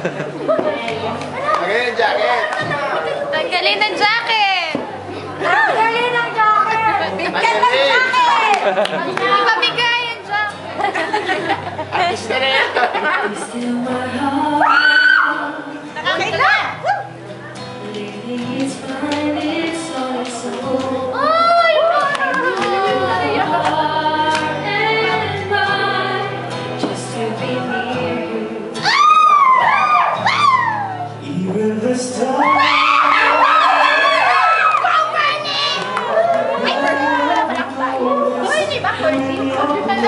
Tanggalin ang jacket! Tanggalin ang jacket! Tanggalin ang jacket! Bigyan ng jacket! Ipabigay ang jacket! Artista na yan! Nakakita!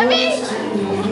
ダメ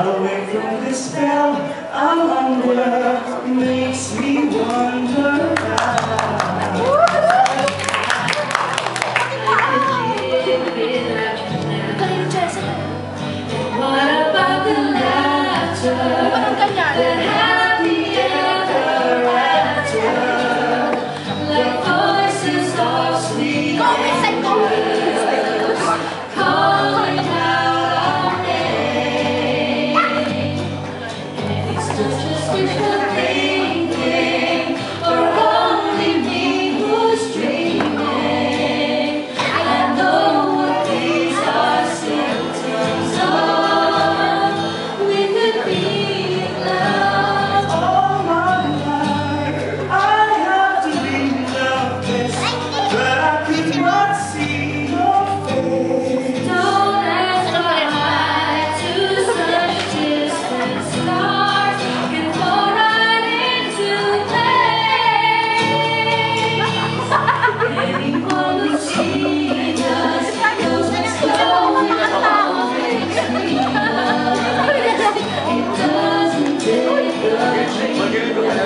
Away from the spell I'm under makes me the.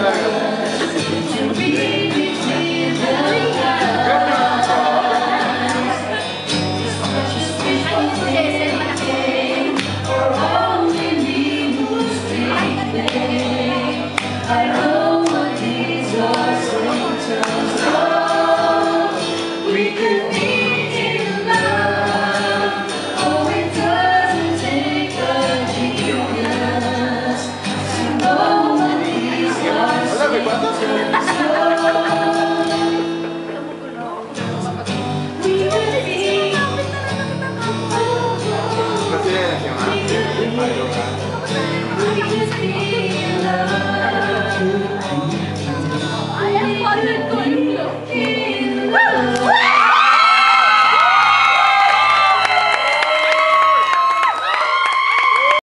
감사합니다. way. To be loved.